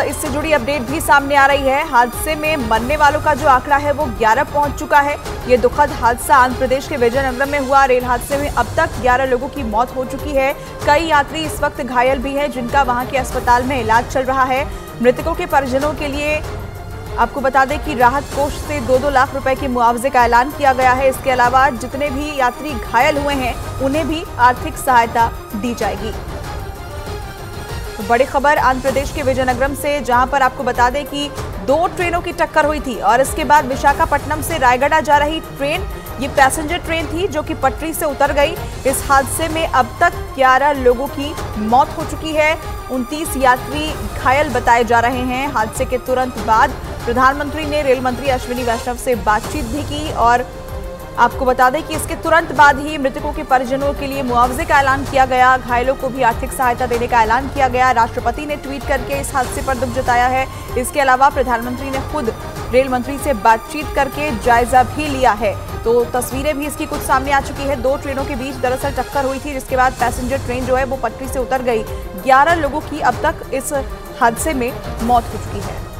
इससे जुड़ी अपडेट भी सामने आ रही है। हादसे में मरने वालों का जो आंकड़ा है वो 11 पहुँच चुका है। ये दुखद हादसा आंध्र प्रदेश के विजयनगरम में हुआ। रेल हादसे में अब तक 11 लोगों की मौत हो चुकी है। कई यात्री इस वक्त घायल भी हैं, जिनका वहाँ के अस्पताल में इलाज चल रहा है। मृतकों के परिजनों के लिए आपको बता दें कि राहत कोष से दो दो लाख रुपए के मुआवजे का ऐलान किया गया है। इसके अलावा जितने भी यात्री घायल हुए हैं, उन्हें भी आर्थिक सहायता दी जाएगी। बड़ी खबर आंध्र प्रदेश के विजयनगरम से, जहाँ पर आपको बता दें कि दो ट्रेनों की टक्कर हुई थी और इसके बाद विशाखापट्टनम से रायगढ़ जा रही ट्रेन, ये पैसेंजर ट्रेन थी जो कि पटरी से उतर गई। इस हादसे में अब तक 11 लोगों की मौत हो चुकी है। 29 यात्री घायल बताए जा रहे हैं। हादसे के तुरंत बाद प्रधानमंत्री ने रेल मंत्री अश्विनी वैष्णव से बातचीत भी की और आपको बता दें कि इसके तुरंत बाद ही मृतकों के परिजनों के लिए मुआवजे का ऐलान किया गया। घायलों को भी आर्थिक सहायता देने का ऐलान किया गया। राष्ट्रपति ने ट्वीट करके इस हादसे पर दुख जताया है। इसके अलावा प्रधानमंत्री ने खुद रेल मंत्री से बातचीत करके जायजा भी लिया है। तो तस्वीरें भी इसकी कुछ सामने आ चुकी है। दो ट्रेनों के बीच दरअसल टक्कर हुई थी, जिसके बाद पैसेंजर ट्रेन जो है वो पटरी से उतर गई। ग्यारह लोगों की अब तक इस हादसे में मौत हो चुकी है।